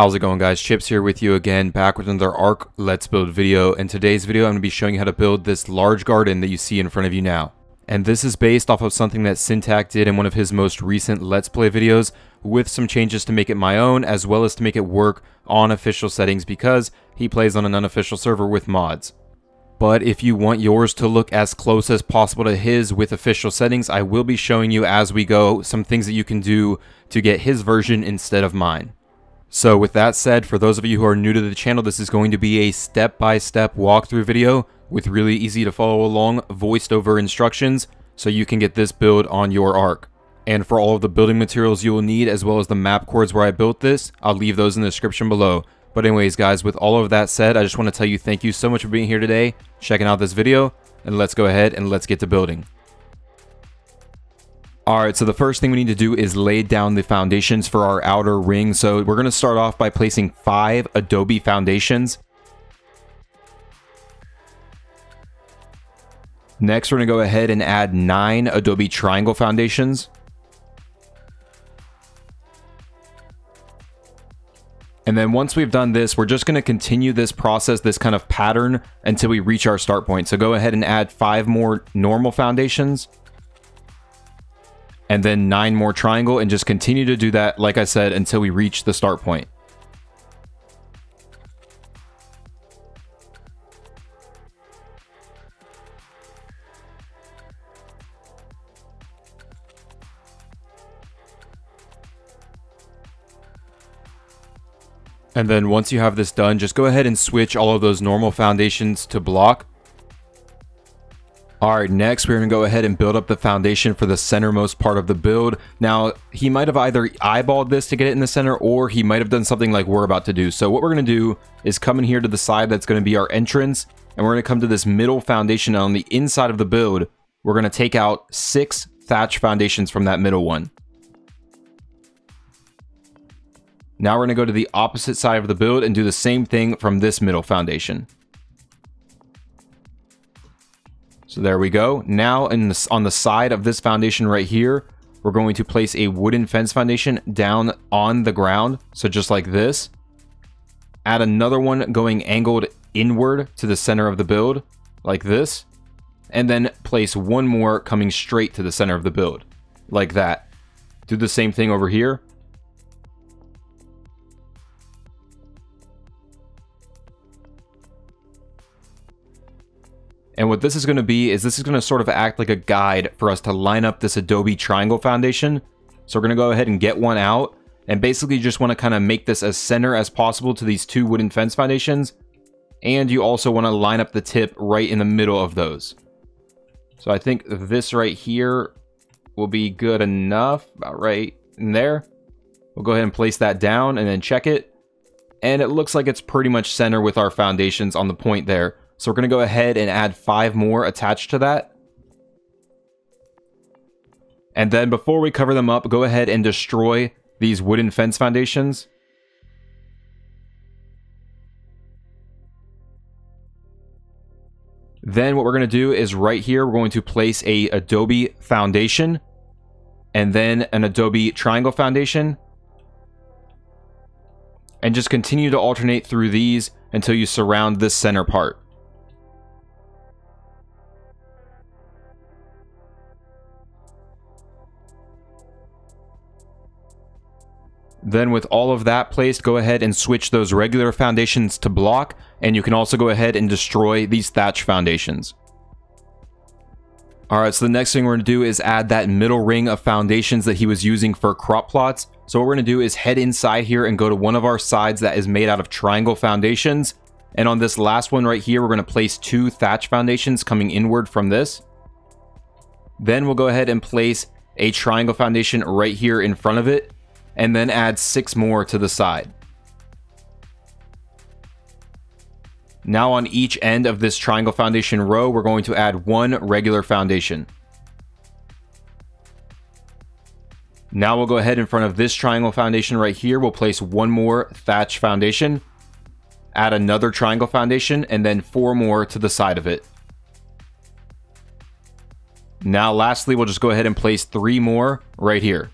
How's it going guys? CHipZz here with you again, back with another Ark Let's Build video. In today's video, I'm going to be showing you how to build this large garden that you see in front of you now. And this is based off of something that Syntac did in one of his most recent Let's Play videos, with some changes to make it my own, as well as to make it work on official settings because he plays on an unofficial server with mods. But if you want yours to look as close as possible to his with official settings, I will be showing you as we go some things that you can do to get his version instead of mine. So with that said, for those of you who are new to the channel, this is going to be a step-by-step -step walkthrough video with really easy to follow along voiced over instructions so you can get this build on your Ark. And for all of the building materials you will need as well as the map coords where I built this, I'll leave those in the description below. But anyways guys, with all of that said, I just want to tell you thank you so much for being here today, checking out this video, and let's go ahead and let's get to building. Alright, so the first thing we need to do is lay down the foundations for our outer ring. So we're going to start off by placing five adobe foundations. Next, we're going to go ahead and add nine adobe triangle foundations. And then once we've done this, we're just going to continue this process, this kind of pattern, until we reach our start point. So go ahead and add five more normal foundations and then nine more triangle and just continue to do that, like I said, until we reach the start point. And then once you have this done, just go ahead and switch all of those normal foundations to block all right, next we're to go ahead and build up the foundation for the centermost part of the build. Now, he might have either eyeballed this to get it in the center, or he might have done something like we're about to do. So what we're to do is come in here to the side that's to be our entrance, and we're to come to this middle foundation on the inside of the build. We're to take out six thatch foundations from that middle one. Now we're to go to the opposite side of the build and do the same thing from this middle foundation. So there we go. Now on the side of this foundation right here, we're going to place a wooden fence foundation down on the ground. So just like this. Add another one going angled inward to the center of the build, like this. And then place one more coming straight to the center of the build, like that. Do the same thing over here. And what this is going to be is this is going to sort of act like a guide for us to line up this Adobe triangle foundation. So we're going to go ahead and get one out and basically just want to kind of make this as center as possible to these two wooden fence foundations. And you also want to line up the tip right in the middle of those. So I think this right here will be good enough, about right in there. We'll go ahead and place that down and then check it. And it looks like it's pretty much center with our foundations on the point there. So we're going to go ahead and add five more attached to that. And then before we cover them up, go ahead and destroy these wooden fence foundations. Then what we're going to do is right here, we're going to place a Adobe foundation and then an Adobe triangle foundation. And just continue to alternate through these until you surround this center part. Then with all of that placed, go ahead and switch those regular foundations to block, and you can also go ahead and destroy these thatch foundations. Alright, so the next thing we're going to do is add that middle ring of foundations that he was using for crop plots. So what we're going to do is head inside here and go to one of our sides that is made out of triangle foundations. And on this last one right here, we're going to place two thatch foundations coming inward from this. Then we'll go ahead and place a triangle foundation right here in front of it and then add six more to the side. Now on each end of this triangle foundation row, we're going to add one regular foundation. Now we'll go ahead in front of this triangle foundation right here. We'll place one more thatch foundation, add another triangle foundation, and then four more to the side of it. Now lastly, we'll just go ahead and place three more right here.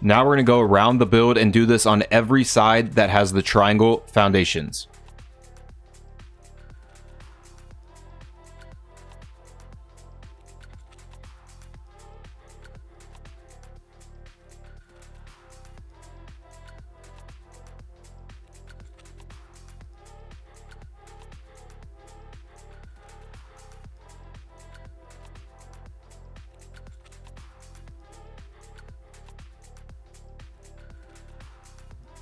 Now we're going to go around the build and do this on every side that has the triangle foundations.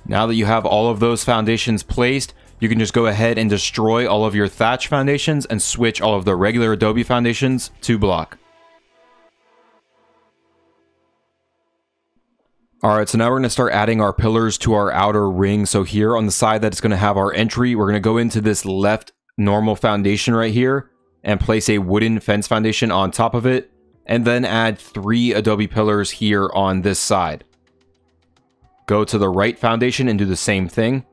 Now that you have all of those foundations placed, you can just go ahead and destroy all of your thatch foundations and switch all of the regular Adobe foundations to block. Alright, so now we're going to start adding our pillars to our outer ring. So here on the side that it's going to have our entry, we're going to go into this left normal foundation right here and place a wooden fence foundation on top of it, and then add three Adobe pillars here on this side. Go to the right foundation and do the same thing.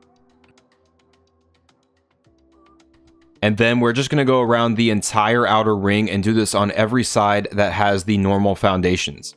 And then we're just going to go around the entire outer ring and do this on every side that has the normal foundations.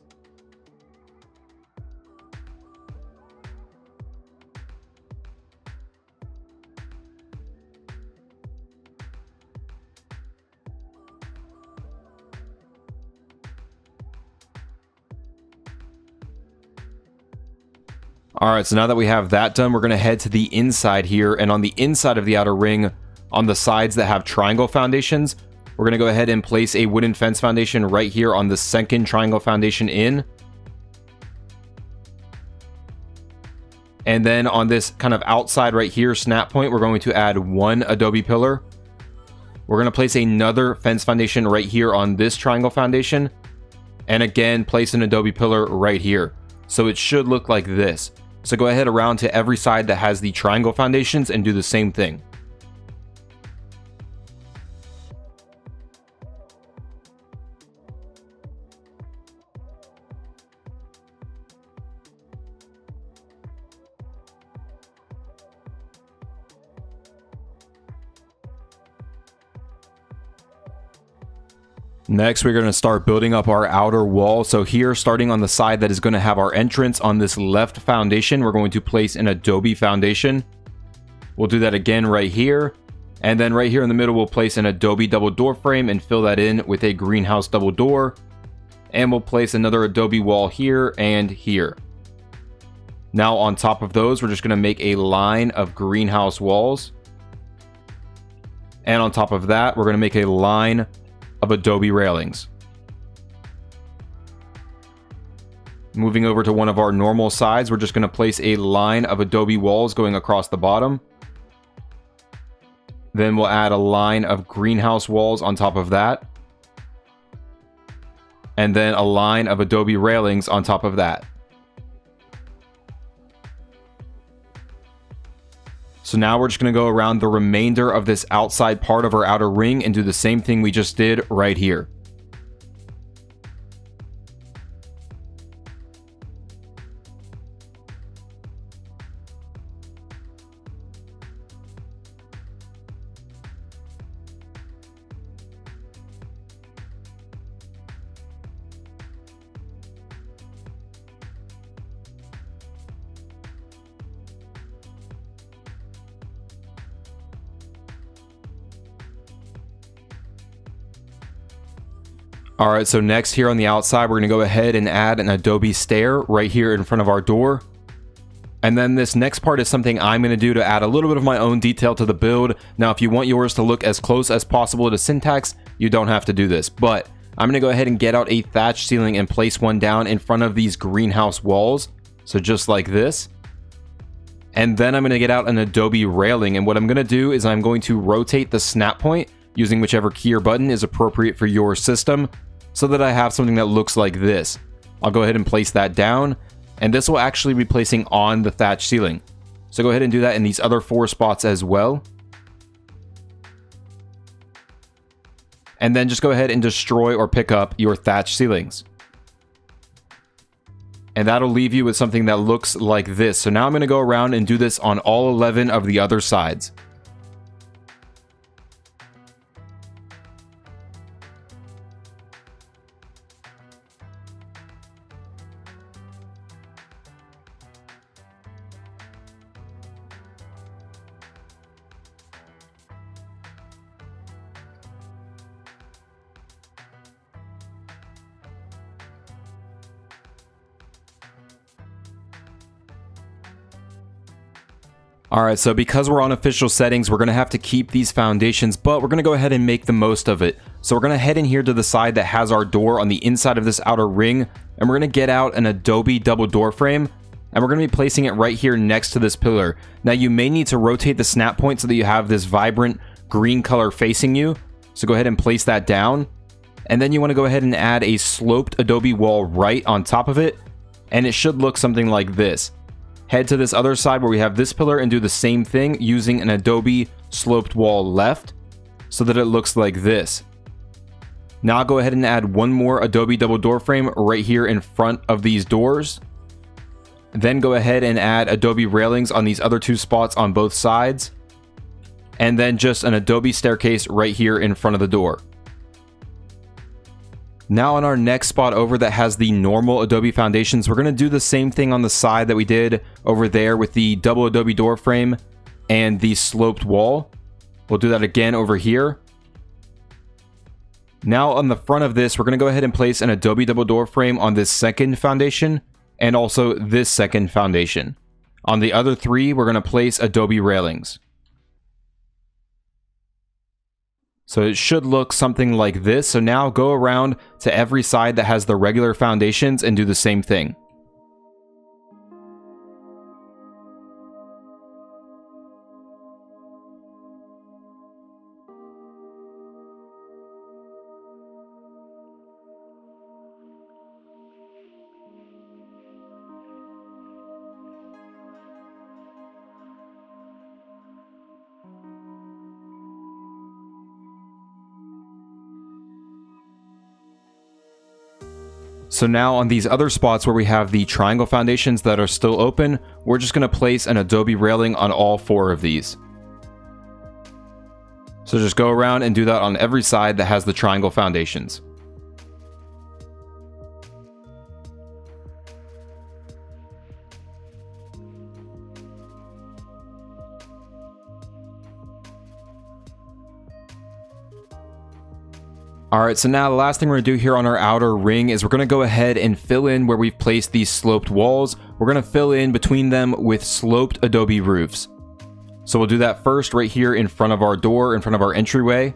All right, so now that we have that done, we're going to head to the inside here. And on the inside of the outer ring, on the sides that have triangle foundations, we're going to go ahead and place a wooden fence foundation right here on the second triangle foundation in. And then on this kind of outside right here snap point, we're going to add one Adobe pillar. We're going to place another fence foundation right here on this triangle foundation. And again, place an Adobe pillar right here. So it should look like this. So go ahead around to every side that has the triangle foundations and do the same thing. Next, we're going to start building up our outer wall. So here, starting on the side that is going to have our entrance on this left foundation, we're going to place an Adobe foundation. We'll do that again right here. And then right here in the middle, we'll place an Adobe double door frame and fill that in with a greenhouse double door. And we'll place another Adobe wall here and here. Now on top of those, we're just going to make a line of greenhouse walls. And on top of that, we're going to make a line of Adobe railings. Moving over to one of our normal sides, we're just going to place a line of Adobe walls going across the bottom. Then we'll add a line of greenhouse walls on top of that. And then a line of Adobe railings on top of that. So now we're just going to go around the remainder of this outside part of our outer ring and do the same thing we just did right here. All right, so next here on the outside, we're gonna go ahead and add an Adobe stair right here in front of our door. And then this next part is something I'm going to do to add a little bit of my own detail to the build. Now, if you want yours to look as close as possible to Syntac's, you don't have to do this. But I'm going to go ahead and get out a thatch ceiling and place one down in front of these greenhouse walls. So just like this. And then I'm going to get out an Adobe railing. And what I'm going to do is I'm going to rotate the snap point using whichever key or button is appropriate for your system so that I have something that looks like this. I'll go ahead and place that down, and this will actually be placing on the thatch ceiling. So go ahead and do that in these other four spots as well. And then just go ahead and destroy or pick up your thatch ceilings. And that'll leave you with something that looks like this. So now I'm going to go around and do this on all 11 of the other sides. Alright, so because we're on official settings, we're to have to keep these foundations, but we're to go ahead and make the most of it. So we're to head in here to the side that has our door on the inside of this outer ring, and we're to get out an Adobe double door frame, and we're to be placing it right here next to this pillar. Now you may need to rotate the snap point so that you have this vibrant green color facing you. So go ahead and place that down. And then you want to go ahead and add a sloped adobe wall right on top of it. And it should look something like this. Head to this other side where we have this pillar and do the same thing using an adobe sloped wall left so that it looks like this. Now go ahead and add one more adobe double door frame right here in front of these doors. Then go ahead and add Adobe railings on these other two spots on both sides. And then just an Adobe staircase right here in front of the door. Now on our next spot over that has the normal Adobe foundations, we're going to do the same thing on the side that we did over there with the double Adobe door frame and the sloped wall. We'll do that again over here. Now on the front of this, we're going to go ahead and place an Adobe double door frame on this second foundation and also this second foundation. On the other three, we're going to place adobe railings. So it should look something like this. So now go around to every side that has the regular foundations and do the same thing. So now on these other spots where we have the triangle foundations that are still open, we're just going to place an adobe railing on all four of these. So just go around and do that on every side that has the triangle foundations. Alright, so now the last thing we're to do here on our outer ring is we're to go ahead and fill in where we've placed these sloped walls. We're to fill in between them with sloped adobe roofs. So we'll do that first right here in front of our door, in front of our entryway.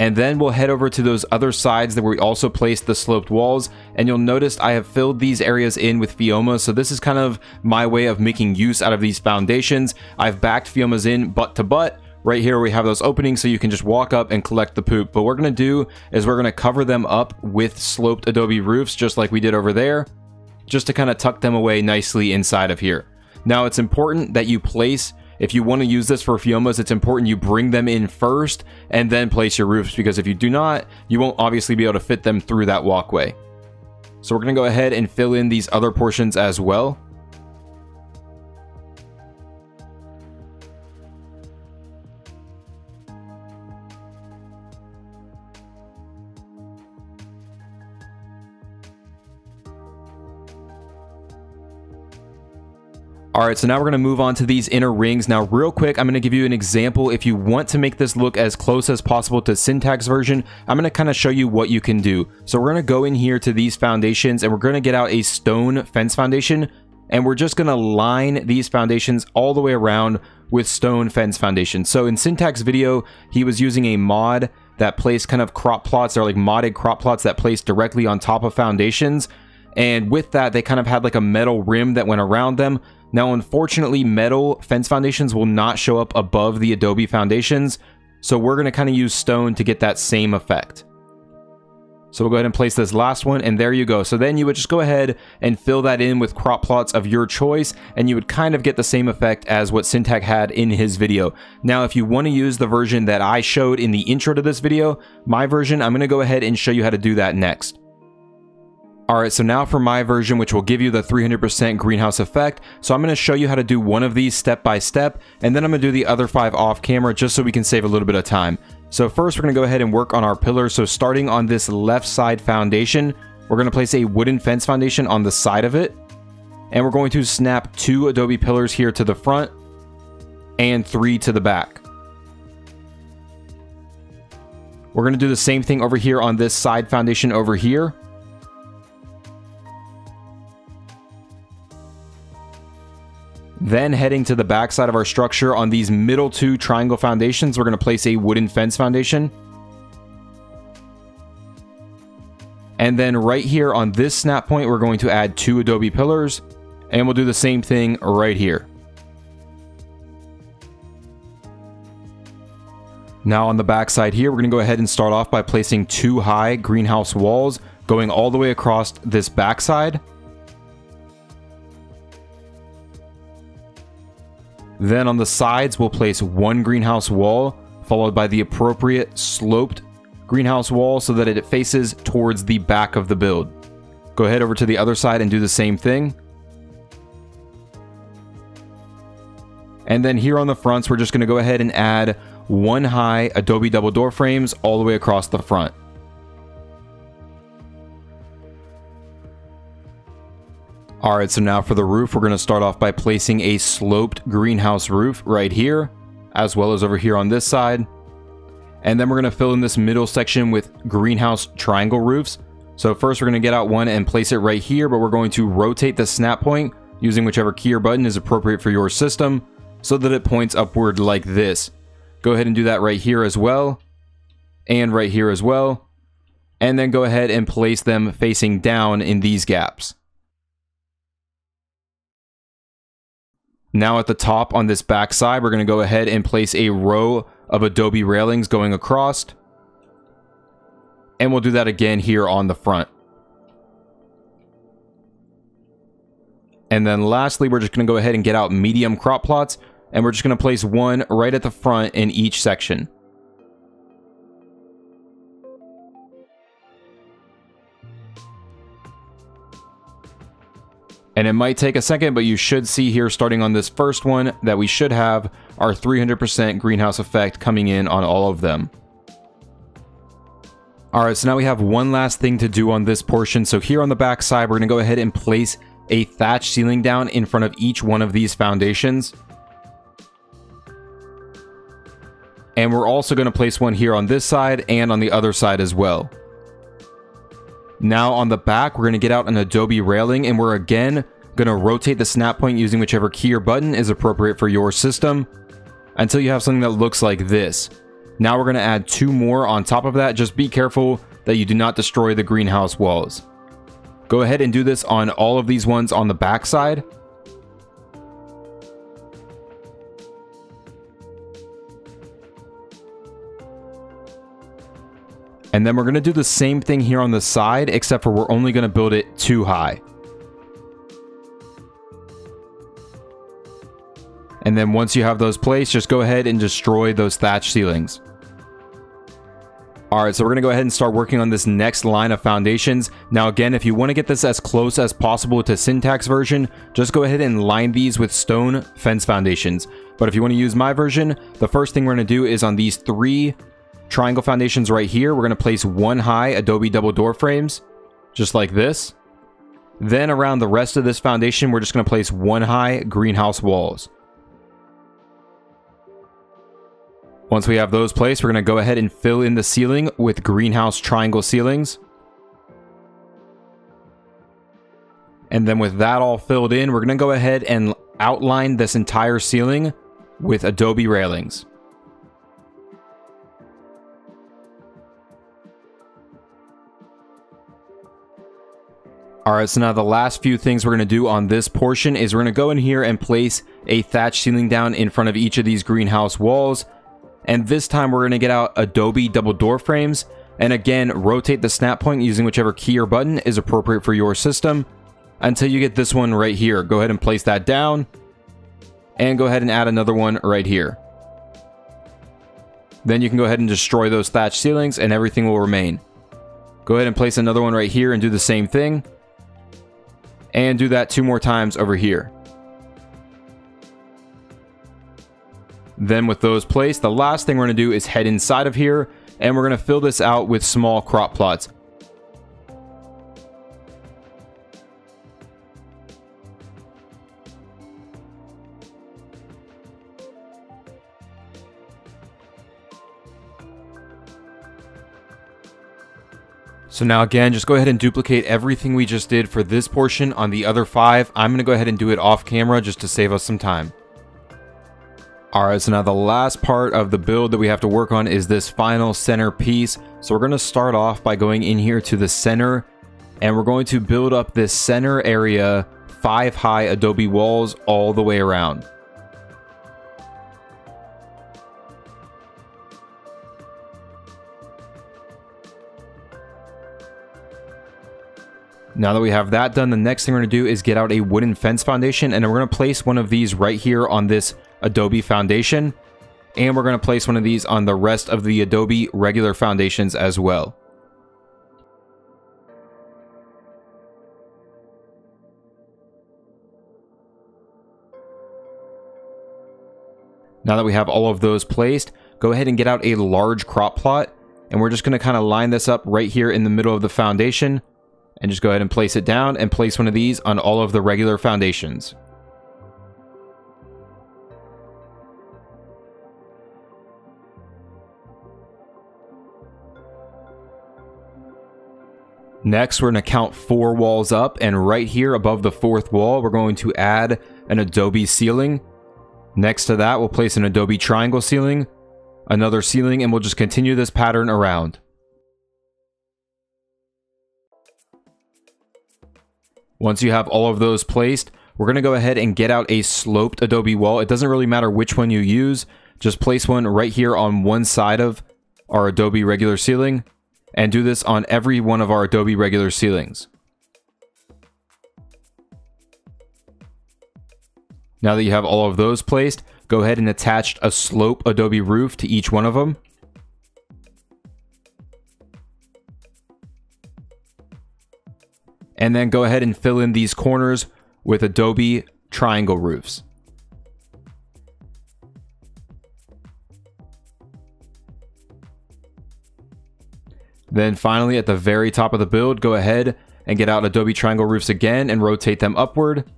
And then we'll head over to those other sides that we also placed the sloped walls. And you'll notice I have filled these areas in with Phioma. So this is kind of my way of making use out of these foundations. I've backed Phiomas in butt to butt Right here we have those openings so you can just walk up and collect the poop. But what we're going to do is we're going to cover them up with sloped adobe roofs just like we did over there, just to kind of tuck them away nicely inside of here. Now it's important that you place, if you want to use this for Phiomas, it's important you bring them in first and then place your roofs because if you do not, you won't obviously be able to fit them through that walkway. So we're going to go ahead and fill in these other portions as well. Alright, so now we're going to move on to these inner rings. Now, real quick, I'm to give you an example. If you want to make this look as close as possible to Syntac's version, I'm going to kind of show you what you can do. So we're going to go in here to these foundations, and we're going to get out a stone fence foundation, and we're just going to line these foundations all the way around with stone fence foundation. So in Syntac's video, he was using a mod that placed kind of crop plots, or like modded crop plots that placed directly on top of foundations. And with that, they kind of had like a metal rim that went around them. Now, unfortunately, metal fence foundations will not show up above the Adobe foundations, so we're going to kind of use stone to get that same effect. So we'll go ahead and place this last one, and there you go. So then you would just go ahead and fill that in with crop plots of your choice, and you would kind of get the same effect as what Syntax had in his video. Now, if you want to use the version that I showed in the intro to this video, my version, I'm going to go ahead and show you how to do that next. Alright, so now for my version, which will give you the 300% greenhouse effect. So I'm going to show you how to do one of these step by step, and then I'm going to do the other five off camera just so we can save a little bit of time. So first we're going to go ahead and work on our pillars. So starting on this left side foundation, we're going to place a wooden fence foundation on the side of it. And we're going to snap two adobe pillars here to the front and three to the back. We're going to do the same thing over here on this side foundation over here. Then heading to the back side of our structure on these middle two triangle foundations, we're going to place a wooden fence foundation. And then right here on this snap point, we're going to add two adobe pillars and we'll do the same thing right here. Now on the back side here, we're going to go ahead and start off by placing two high greenhouse walls going all the way across this backside. Then on the sides, we'll place one greenhouse wall, followed by the appropriate sloped greenhouse wall so that it faces towards the back of the build. Go ahead over to the other side and do the same thing. And then here on the fronts, we're just going to go ahead and add one high Adobe double door frames all the way across the front. Alright, so now for the roof, we're going to start off by placing a sloped greenhouse roof right here, as well as over here on this side. And then we're going to fill in this middle section with greenhouse triangle roofs. So first we're going to get out one and place it right here, but we're going to rotate the snap point using whichever key or button is appropriate for your system so that it points upward like this. Go ahead and do that right here as well, and right here as well. And then go ahead and place them facing down in these gaps. Now at the top on this back side, we're going to go ahead and place a row of Adobe railings going across. And we'll do that again here on the front. And then lastly, we're just going to go ahead and get out medium crop plots. And we're just going to place one right at the front in each section. And it might take a second, but you should see here starting on this first one that we should have our 300% greenhouse effect coming in on all of them. Alright, so now we have one last thing to do on this portion. So here on the back side, we're to go ahead and place a thatch ceiling down in front of each one of these foundations. And we're also to place one here on this side and on the other side as well. Now on the back, we're going to get out an Adobe railing and we're again going to rotate the snap point using whichever key or button is appropriate for your system until you have something that looks like this. Now we're going to add two more on top of that. Just be careful that you do not destroy the greenhouse walls. Go ahead and do this on all of these ones on the back And then we're going to do the same thing here on the side, except for we're only going to build it too high. And then once you have those placed, just go ahead and destroy those thatch ceilings. Alright, so we're to go ahead and start working on this next line of foundations. Now again, if you want to get this as close as possible to Syntac's version, just go ahead and line these with stone fence foundations. But if you want to use my version, the first thing we're to do is on these three triangle foundations right here, we're going to place one high Adobe double door frames, just like this. Then around the rest of this foundation, we're just going to place one high greenhouse walls. Once we have those placed, we're going to go ahead and fill in the ceiling with greenhouse triangle ceilings. And then with that all filled in, we're going to go ahead and outline this entire ceiling with Adobe railings. Alright, so now the last few things we're going to do on this portion is we're going to go in here and place a thatch ceiling down in front of each of these greenhouse walls. And this time we're going to get out Adobe double door frames. And again, rotate the snap point using whichever key or button is appropriate for your system until you get this one right here. Go ahead and place that down. And go ahead and add another one right here. Then you can go ahead and destroy those thatch ceilings and everything will remain. Go ahead and place another one right here and do the same thing and do that two more times over here. Then with those placed, the last thing we're to do is head inside of here and we're to fill this out with small crop plots. So now again, just go ahead and duplicate everything we just did for this portion on the other five. I'm to go ahead and do it off camera just to save us some time. Alright, so now the last part of the build that we have to work on is this final center piece. So we're to start off by going in here to the center and we're going to build up this center area five high adobe walls all the way around. Now that we have that done, the next thing we're going to do is get out a wooden fence foundation, and we're going to place one of these right here on this Adobe foundation, and we're going to place one of these on the rest of the Adobe regular foundations as well. Now that we have all of those placed, go ahead and get out a large crop plot, and we're just going to kind of line this up right here in the middle of the foundation, and just go ahead and place it down and place one of these on all of the regular foundations. Next, we're going to count four walls up, and right here above the fourth wall, we're going to add an Adobe ceiling. Next to that, we'll place an Adobe triangle ceiling, another ceiling, and we'll just continue this pattern around. Once you have all of those placed, we're going to go ahead and get out a sloped Adobe wall. It doesn't really matter which one you use. Just place one right here on one side of our Adobe regular ceiling and do this on every one of our Adobe regular ceilings. Now that you have all of those placed, go ahead and attach a slope Adobe roof to each one of them. And then go ahead and fill in these corners with Adobe triangle roofs. Then finally at the very top of the build, go ahead and get out Adobe triangle roofs again and rotate them upward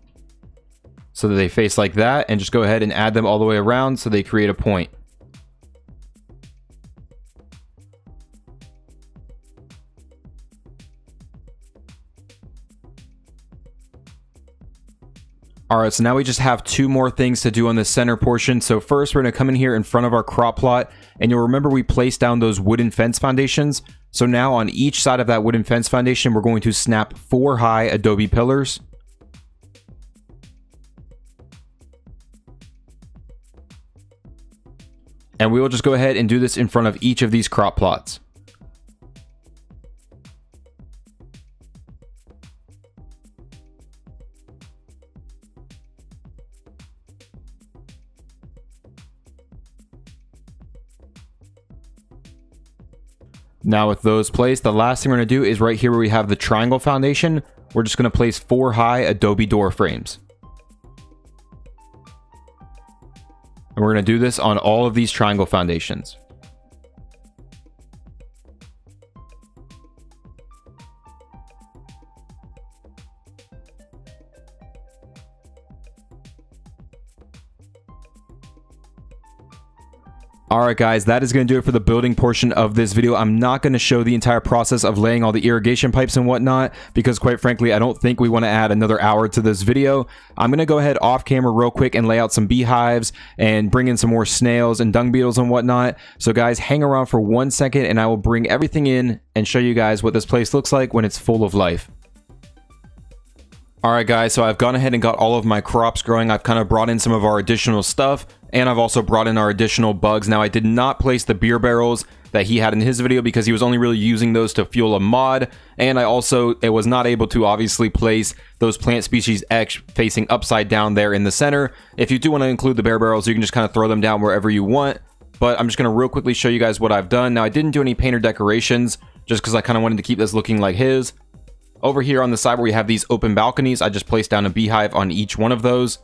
so that they face like that and just go ahead and add them all the way around so they create a point. Alright, so now we just have two more things to do on the center portion. So first, we're to come in here in front of our crop plot, and you'll remember we placed down those wooden fence foundations. So now on each side of that wooden fence foundation, we're going to snap four high adobe pillars. And we will just go ahead and do this in front of each of these crop plots. Now with those placed, the last thing we're going to do is right here where we have the triangle foundation, we're just going to place four high Adobe door frames. And we're going to do this on all of these triangle foundations. Alright guys, that is going to do it for the building portion of this video. I'm not going to show the entire process of laying all the irrigation pipes and whatnot, because quite frankly, I don't think we want to add another hour to this video. I'm going to go ahead off camera real quick and lay out some beehives and bring in some more snails and dung beetles and whatnot. So guys, hang around for one second and I will bring everything in and show you guys what this place looks like when it's full of life. Alright guys, so I've gone ahead and got all of my crops growing. I've kind of brought in some of our additional stuff, and I've also brought in our additional bugs. Now I did not place the beer barrels that he had in his video because he was only really using those to fuel a mod, and I also it was not able to obviously place those plant species X facing upside down there in the center. If you do want to include the beer barrels, you can just kind of throw them down wherever you want, but I'm just going to real quickly show you guys what I've done. Now I didn't do any painter decorations, just because I kind of wanted to keep this looking like his. Over here on the side where we have these open balconies, I just placed down a beehive on each one of those.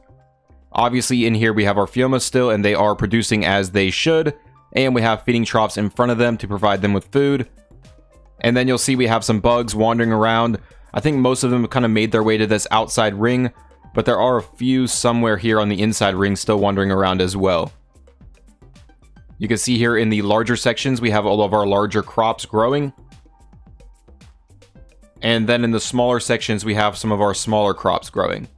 Obviously in here we have our Phiomas still and they are producing as they should. And we have feeding troughs in front of them to provide them with food. And then you'll see we have some bugs wandering around. I think most of them have kind of made their way to this outside ring, but there are a few somewhere here on the inside ring still wandering around as well. You can see here in the larger sections we have all of our larger crops growing. And then in the smaller sections, we have some of our smaller crops growing.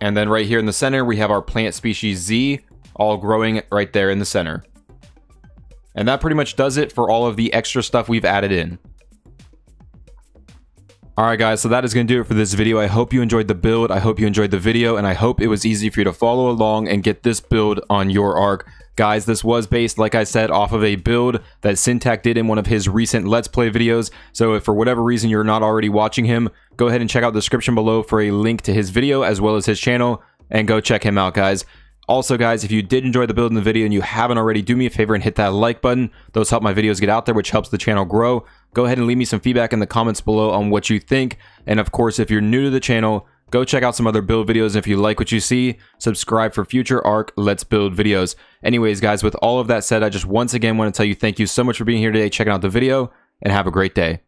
And then right here in the center, we have our plant species Z, all growing right there in the center. And that pretty much does it for all of the extra stuff we've added in. Alright guys, so that is going to do it for this video. I hope you enjoyed the build, I hope you enjoyed the video, and I hope it was easy for you to follow along and get this build on your Ark. Guys, this was based, like I said, off of a build that Syntac did in one of his recent Let's Play videos, so if for whatever reason you're not already watching him, go ahead and check out the description below for a link to his video as well as his channel, and go check him out, guys. Also, guys, if you did enjoy the build in the video and you haven't already, do me a favor and hit that like button. Those help my videos get out there, which helps the channel grow go ahead and leave me some feedback in the comments below on what you think. And of course, if you're new to the channel, go check out some other build videos. If you like what you see, subscribe for future Ark Let's Build videos. Anyways, guys, with all of that said, I just once again want to tell you thank you so much for being here today, checking out the video, and have a great day.